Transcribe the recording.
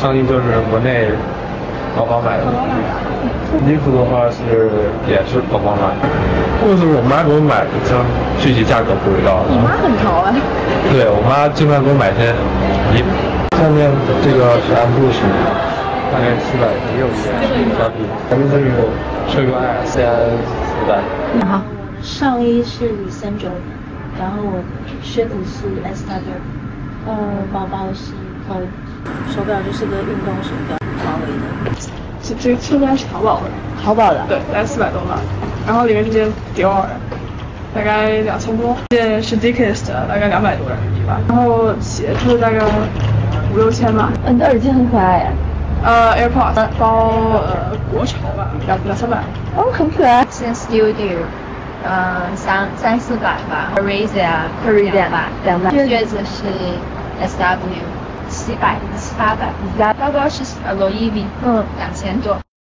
上衣就是国内淘宝买的，衣服的话是也是淘宝买的，裤子我妈给我买的，像具体价格不知道。你妈很淘啊。对我妈经常给我买些衣服。下面这个是 M 布什，大概七百六一加币。咱们这个是个 S N 四百。你好，上衣是 Sandro 的，然后我靴子是 S W，呃，包包是 Chloe，手表就是个运动手表，华为的。这这这应该是淘宝的，淘宝的。对，大概四百多吧。然后里面这件迪奥的，大概两千多。这件是 Dickies 的，大概两百多人民币吧。然后鞋子大概五六千吧。嗯，你的耳机很可爱呀。呃，AirPods 包呃国潮吧，两两三百。哦，很可爱。现 Studio，呃三三四百吧。Parisia Parisia 两百，两百。靴子是 SW 七百七八百。包包是呃 Louis V，嗯，两千多。